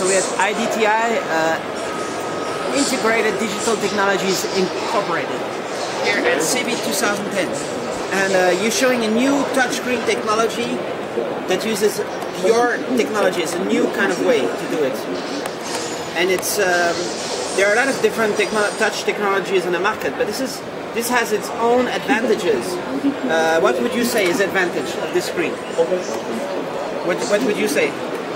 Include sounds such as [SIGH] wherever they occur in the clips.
So we have IDTI, uh, Integrated Digital Technologies Incorporated, here at CeBIT 2010. And uh, you're showing a new touchscreen technology that uses your technology. It's a new kind of way to do it. And it's um, there are a lot of different techno touch technologies in the market, but this is this has its own advantages. Uh, what would you say is advantage of this screen? What, what would you say?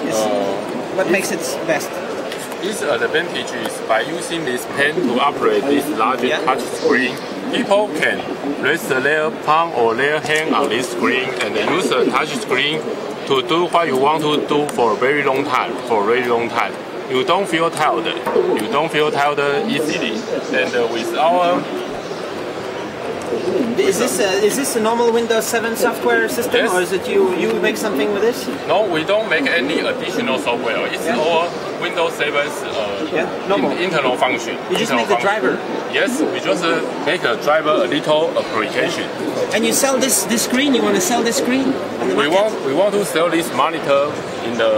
Is, what makes it best? Its advantage is by using this pen to operate this large Yeah. touch screen, people can rest their palm or their hand on this screen and use the touch screen to do what you want to do for a very long time, for a very long time. You don't feel tired. You don't feel tired easily. And with our Is this a, is this a normal Windows 7 software system, Yes. or is it you you make something with this? no, we don't make any additional software. It's Yeah. our Windows 7's uh, Yeah, normal. internal function. You just internal make the function. driver. Yes, we just uh, make a driver a little application. And you sell this this screen? You want to sell this screen? We want we want to sell this monitor in the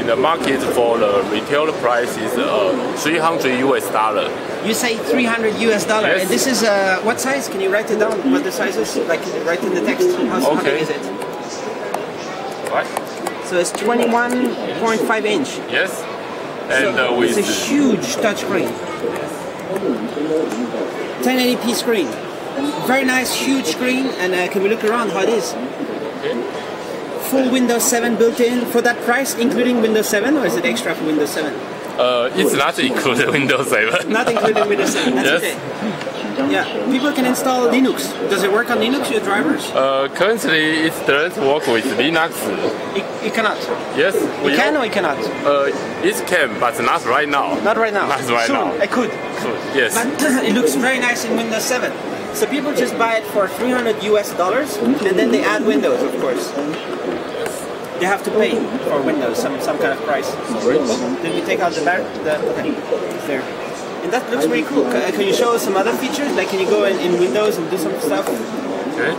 in the market for the retail price is uh, 300 US dollar. You say 300 US dollar, Yes. and this is uh, what size? Can you write it down? What the size is? Like write in the text. How, Okay. is it? Right? So it's 21.5 inch. Yes. And So uh, with it's a huge touchscreen. 1080p screen. Very nice, huge screen. And uh, can we look around how it is? Full Windows 7 built in for that price, including Windows 7, or is it extra for Windows 7? uh, it's not included Windows 7. Not including Windows 7. That's Yes. okay. Yeah, people can install Linux. Does it work on Linux, your drivers? Uh, currently, it does work with Linux. It, it cannot. Yes, we It can or al- it cannot? uh, it can, but not right now. Not right now. Not right Soon, now. I could. So, yes. But [CLEARS THROAT] it looks very nice in Windows 7. So people just buy it for 300 US dollars, and then they add Windows, of course. They have to pay for Windows, some, some kind of price. Did we take out the bar? The, okay, there. And that looks really cool. Can, can you show us some other features? Like, can you go in, in Windows and do some stuff? Okay.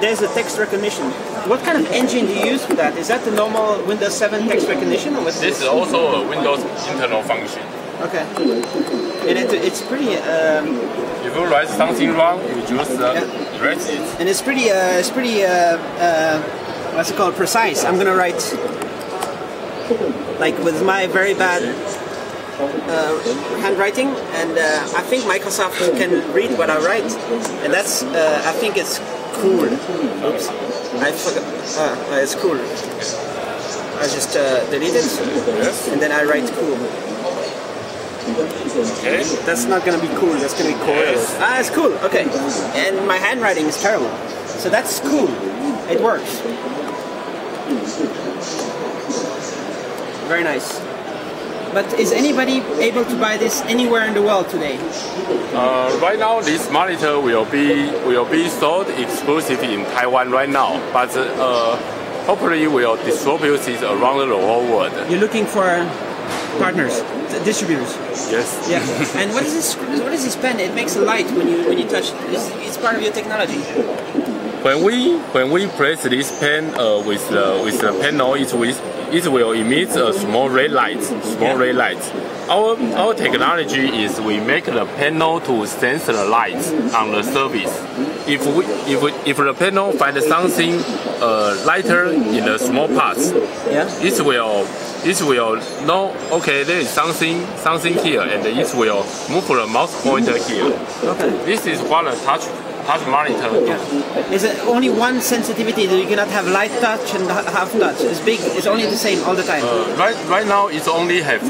There's a text recognition. What kind of engine do you use for that? Is that the normal Windows 7 text recognition, or what's This is also a Windows internal function. Okay. And it, it's pretty. Um, If you write something wrong, you just uh, Yeah. erase it. and it's pretty uh, it's pretty uh, uh, what's it called precise i'm gonna write like with my very bad handwriting and uh, i think microsoft can read what i write and that's uh, i think it's cool. Oops i forgot uh, uh, it's cool. I just uh, delete it Yes. and then i write cool. Okay. that's not gonna be cool that's gonna be cool. Yes. ah it's cool okay. And my handwriting is terrible so that's cool. It works. Very nice but is anybody able to buy this anywhere in the world today? Uh, right now, this monitor will be will be sold exclusive in Taiwan right now, but uh, hopefully will distribute it around the whole world. you're looking for partners distributors? Yes. yeah. And what is this what is this pen? It makes a light when you when you touch it. It's, it's part of your technology When we when we press this pen uh, with the with the panel, it will it will emit a small red light. Small Yeah. red light. Our our technology is we make the panel to sense the light on the surface. If we if we, if the panel finds something uh, lighter in the small parts, yeah it will it will know okay there is something something here and it will move the mouse pointer here. okay This is what a touch touch monitor. Yeah. Is it only one sensitivity that you cannot have light touch and half touch? It's big. It's only the same all the time. Uh, right right now it's only have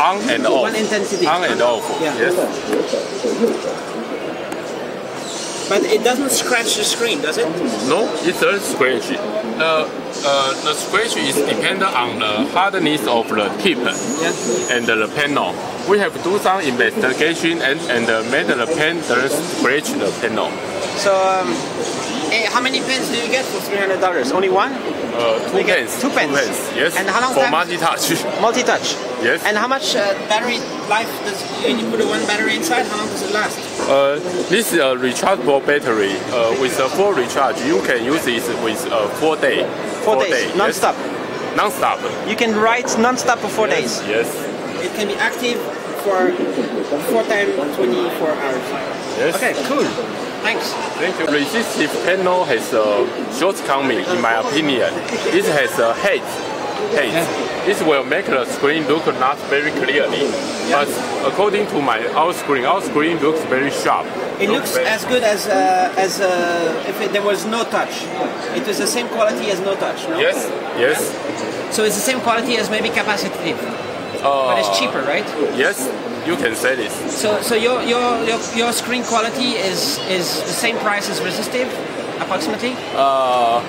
on and off. One intensity. On and off. Yeah. Yes. but it doesn't scratch the screen, does it? No, it doesn't scratch. The uh, the scratch is dependent on the hardness of the tip Yeah. and the panel. We have do some investigation and and uh, made the pen does scratch the panel. So, um, eh, how many pens do you get for three hundred dollars? Only one? Uh, two You get pens. two pens. Yes. And how long for multi-touch? [LAUGHS] Multi-touch. Yes. And how much uh, battery life does when you put one battery inside? How long does it last? Uh, this is a rechargeable battery. Uh, with a full recharge, you can use it with uh, four day. Four, days, non-stop. non-stop. You can write non-stop for four days. Yes. It can be active for four times 24 hours. Yes. Okay, cool. Thanks. Thank you. Resistive panel has a shortcoming, in my opinion. This has a height. Height. This will make the screen look not very clearly. But according to my our screen, our screen looks very sharp. It looks very- as good as uh, as uh, if it, there was no touch. It is the same quality as no touch. No? Yes. Yes. So it's the same quality as maybe capacitive, but it's cheaper, right? Yes. You can say this. So so your your your, your screen quality is is the same price as resistive, approximately. Uh,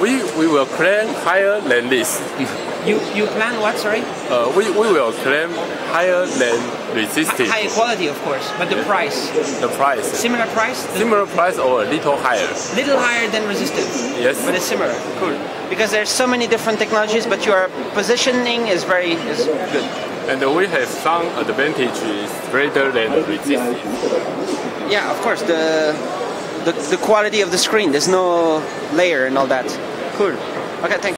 we we will claim higher than this. [LAUGHS] You you plan what? Sorry. Uh, we, we will claim higher than resistive. Higher quality, of course, but the price The price. similar price, Similar price or a little higher. little higher than resistive. Yes. But it's similar. Cool. Because there's so many different technologies, but your positioning is very is good. And we have some advantages greater than resistive. Yeah, of course. The, the the quality of the screen. There's no layer and all that. Cool. Okay, thanks.